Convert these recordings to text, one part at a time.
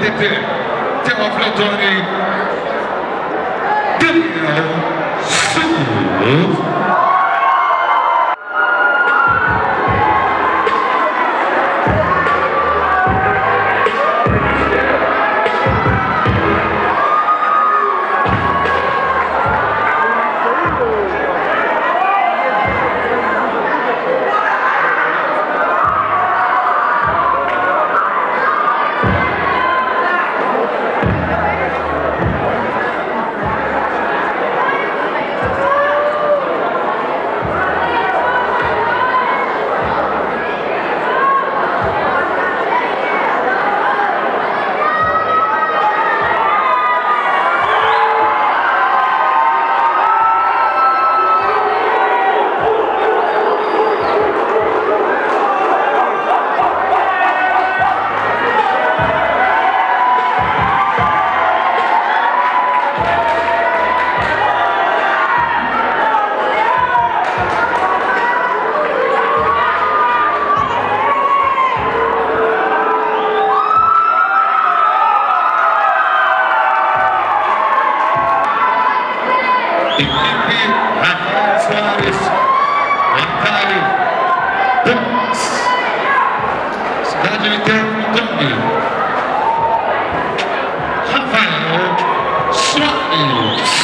Tete, Teófilo Antônio, Daniel Silva. の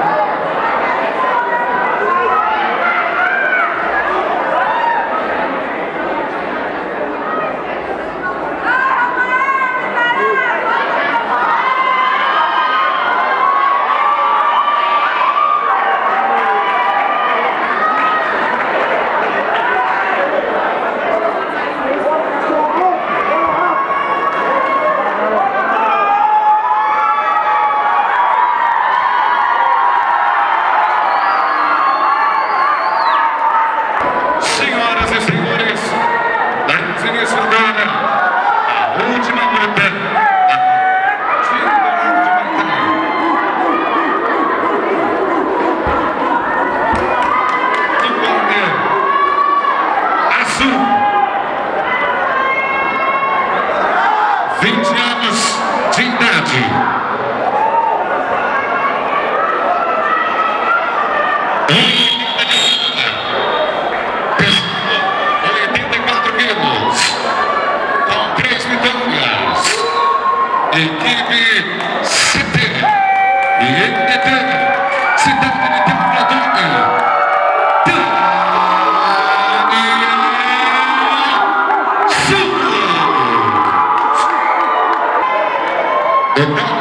Good night.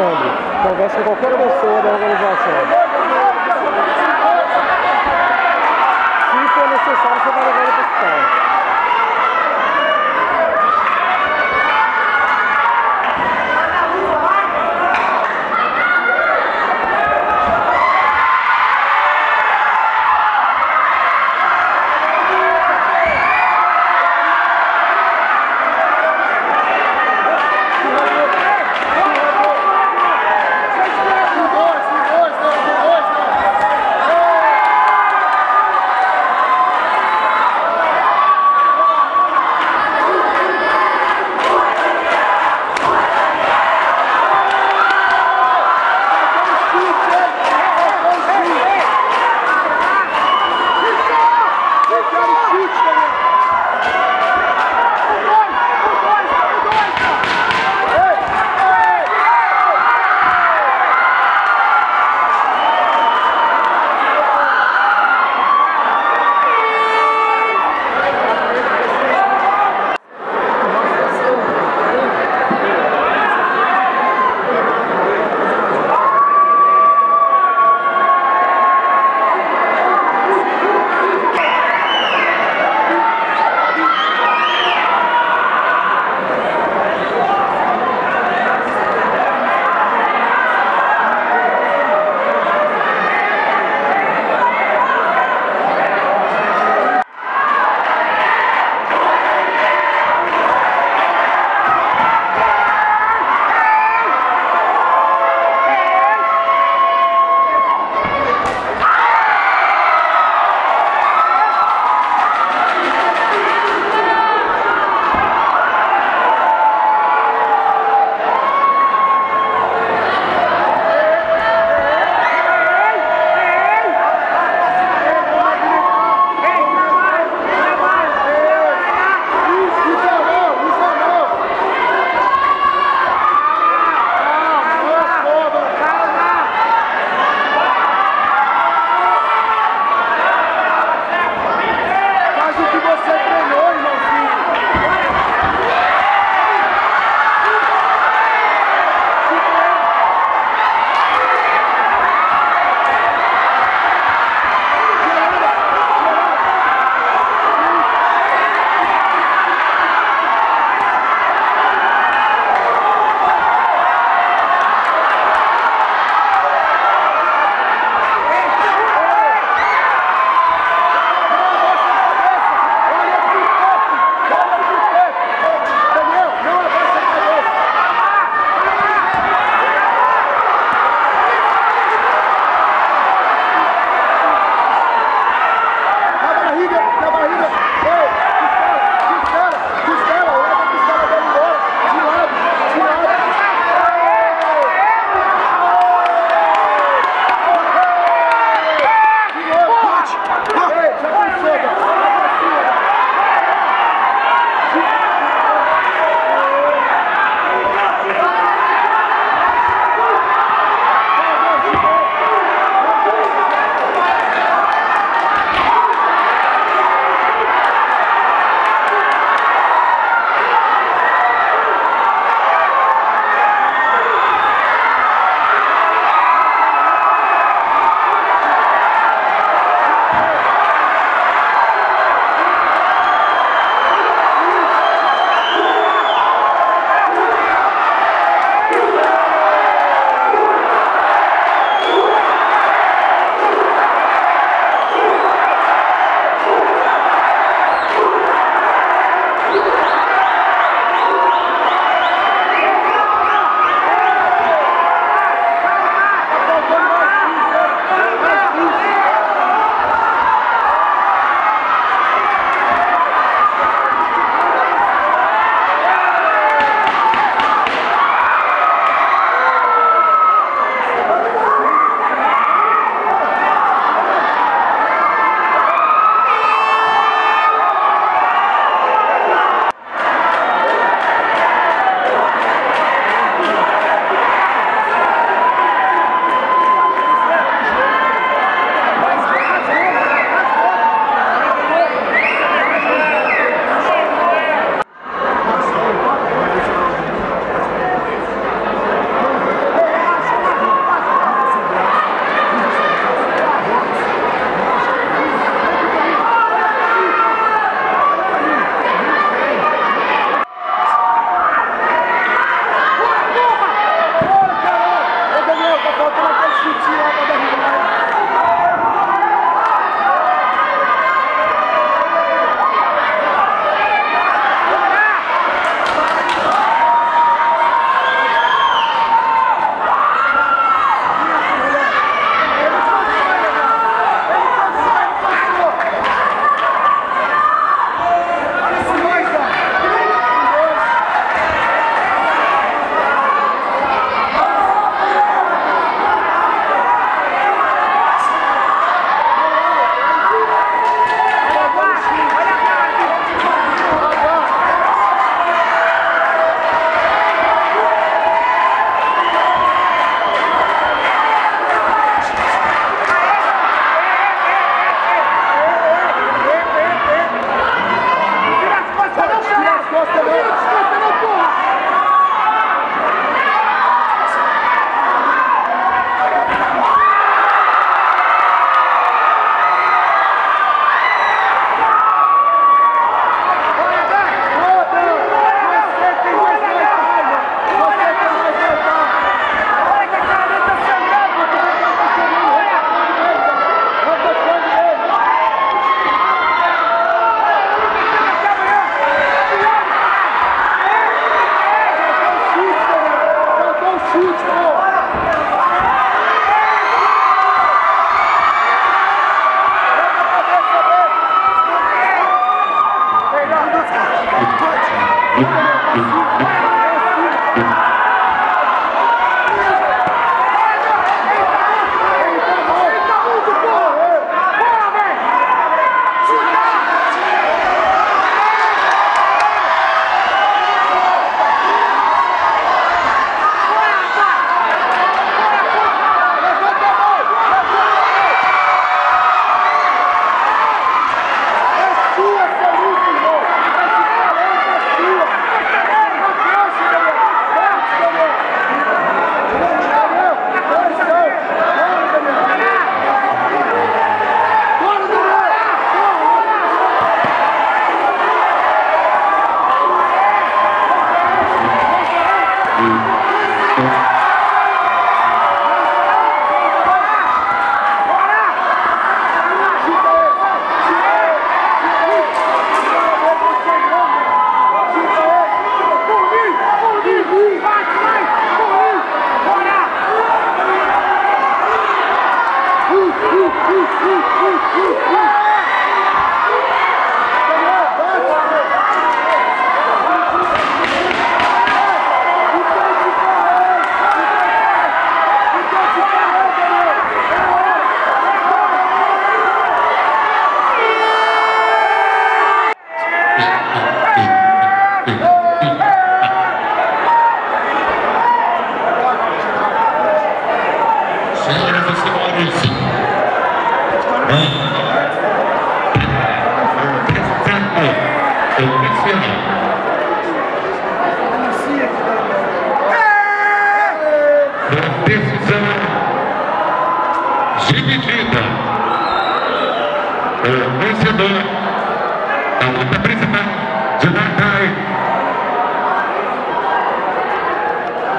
Alexandre. Converse com qualquer pessoa da organização.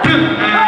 two,